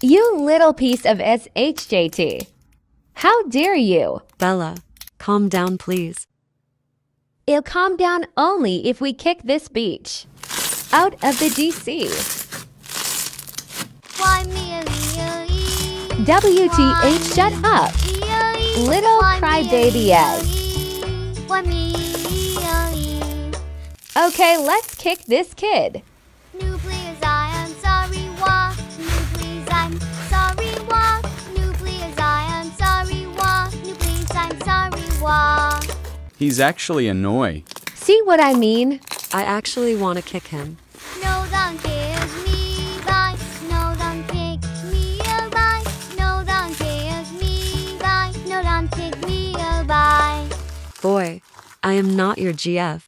You little piece of SHJT. How dare you? Bella, calm down, please. It'll calm down only if we kick this beach. Out of the GC. WTH, shut up. Little crybaby ass. Okay, let's kick this kid. He's actually a Noi. See what I mean? I actually want to kick him. No, don't kiss me, bye. No, don't kick me, oh, bye. No, don't kiss me, bye. No, don't kick me, oh, bye. Boy, I am not your GF.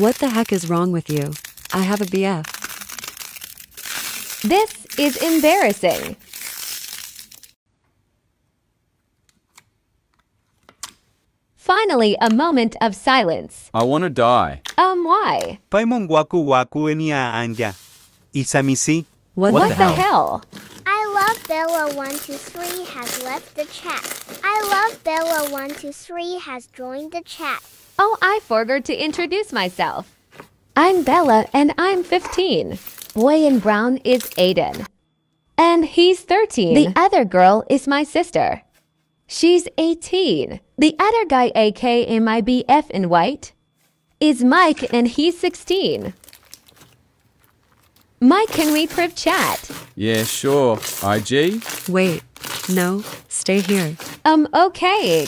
What the heck is wrong with you? I have a BF. This is embarrassing. Finally, a moment of silence. I want to die. Um, why? Pa'y mong waku-waku iniaanja. Isamisi. What, What, the, the hell? hell? I love Bella123 has left the chat. I love Bella123 has joined the chat. Oh, I forgot to introduce myself. I'm Bella and I'm 15. Boy in brown is Aiden. And he's 13. The other girl is my sister. She's 18. The other guy, AK, in my BF in white, is Mike and he's 16. Mike, can we priv chat? Yeah, sure. IG? Wait, no, stay here. Um, okay.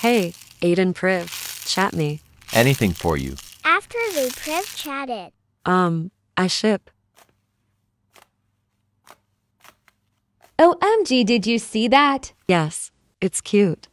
Hey, Aiden Priv, chat me. Anything for you. After they priv chatted, Um, I ship. OMG, did you see that? Yes, it's cute.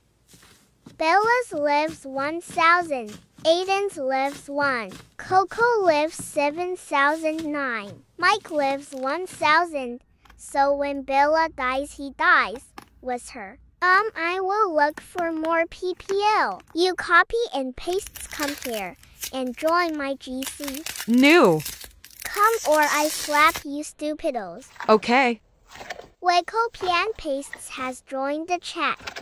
Bella's lives 1,000. Aiden's lives 1. Coco lives 7,009. Mike lives 1,000. So when Bella dies, he dies. Was her. Um, I will look for more PPL. You copy and paste come here and join my GC. New. Come or I slap you stupidos. Okay. Waco Pian Pastes has joined the chat.